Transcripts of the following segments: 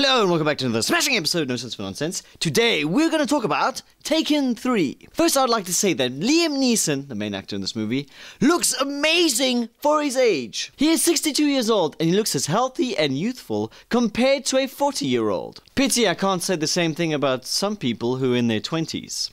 Hello and welcome back to another smashing episode of No Sense for Nonsense. Today we're going to talk about Taken 3. First, I'd like to say that Liam Neeson, the main actor in this movie, looks amazing for his age. He is 62 years old and he looks as healthy and youthful compared to a 40 year old. Pity I can't say the same thing about some people who are in their 20s.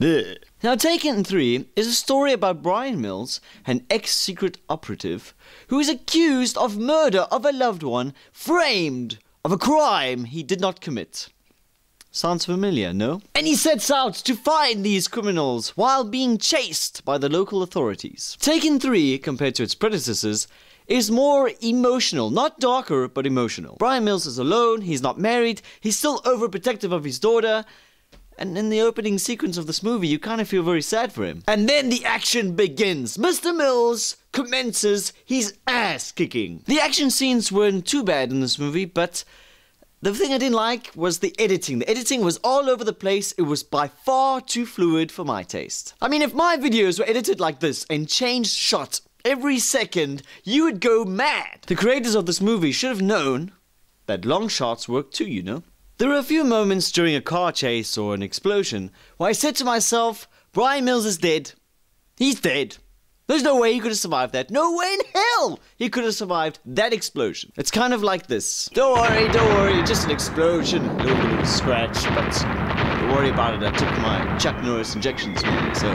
Blech. Now, Taken 3 is a story about Bryan Mills, an ex secret operative, who is accused of murder of a loved one, framed of a crime he did not commit. Sounds familiar, no? And he sets out to find these criminals while being chased by the local authorities. Taken 3, compared to its predecessors, is more emotional, not darker, but emotional. Bryan Mills is alone, he's not married, he's still overprotective of his daughter, and in the opening sequence of this movie, you kind of feel very sad for him. And then the action begins. Mr. Mills commences his ass kicking. The action scenes weren't too bad in this movie, but the thing I didn't like was the editing. The editing was all over the place. It was by far too fluid for my taste. I mean, if my videos were edited like this and changed shot every second, you would go mad. The creators of this movie should have known that long shots work too, you know? There were a few moments during a car chase or an explosion where I said to myself, Bryan Mills is dead. He's dead. There's no way he could have survived that. No way in hell he could have survived that explosion. It's kind of like this. Don't worry, don't worry, just an explosion. A little bit of a scratch, but don't worry about it. I took my Chuck Norris injection this morning, so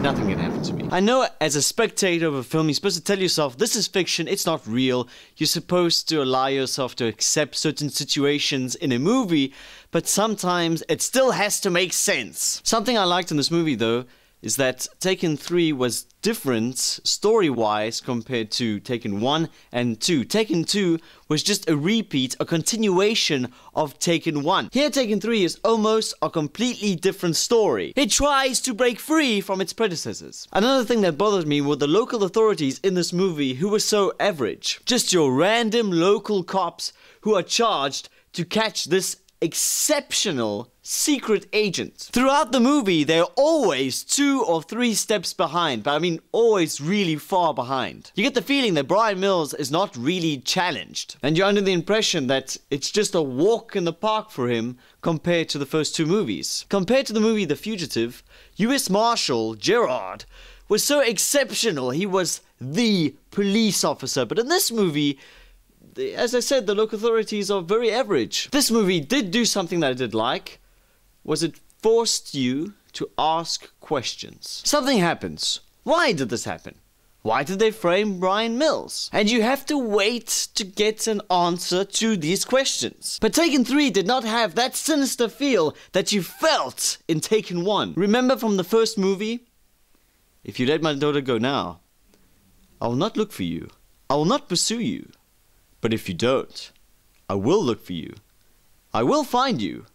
nothing can happen to me. I know as a spectator of a film, you're supposed to tell yourself, this is fiction, it's not real. You're supposed to allow yourself to accept certain situations in a movie, but sometimes it still has to make sense. Something I liked in this movie, though, is that Taken 3 was different story wise compared to Taken 1 and 2. Taken 2 was just a repeat, a continuation of Taken 1. Here, Taken 3 is almost a completely different story. It tries to break free from its predecessors. Another thing that bothered me were the local authorities in this movie who were so average. Just your random local cops who are charged to catch this exceptional secret agent. Throughout the movie, they're always two or three steps behind, but I mean always really far behind. You get the feeling that Bryan Mills is not really challenged, and you're under the impression that it's just a walk in the park for him compared to the first two movies. Compared to the movie The Fugitive, US Marshal Gerard was so exceptional. He was the police officer, but in this movie, as I said, the local authorities are very average. This movie did do something that I did like, was it forced you to ask questions. Something happens. Why did this happen? Why did they frame Bryan Mills? And you have to wait to get an answer to these questions. But Taken 3 did not have that sinister feel that you felt in Taken 1. Remember from the first movie? If you let my daughter go now, I will not look for you. I will not pursue you. But if you don't, I will look for you. I will find you.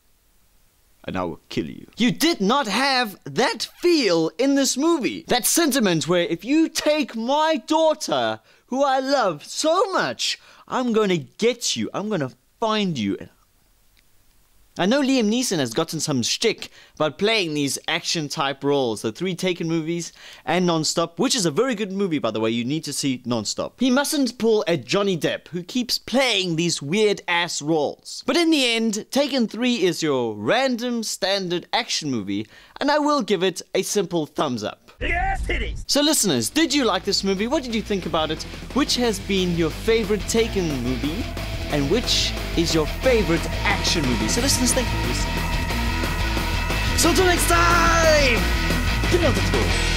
And I will kill you. You did not have that feel in this movie. That sentiment where if you take my daughter, who I love so much, I'm gonna get you. I'm gonna find you. I know Liam Neeson has gotten some shtick about playing these action type roles, the three Taken movies and Non-Stop, which is a very good movie by the way, you need to see Non-Stop. He mustn't pull a Johnny Depp who keeps playing these weird ass roles. But in the end, Taken 3 is your random standard action movie and I will give it a simple thumbs up. Yes, it is! So listeners, did you like this movie? What did you think about it? Which has been your favorite Taken movie? And which is your favorite action movie. So listeners, thank you. So until next time, the door.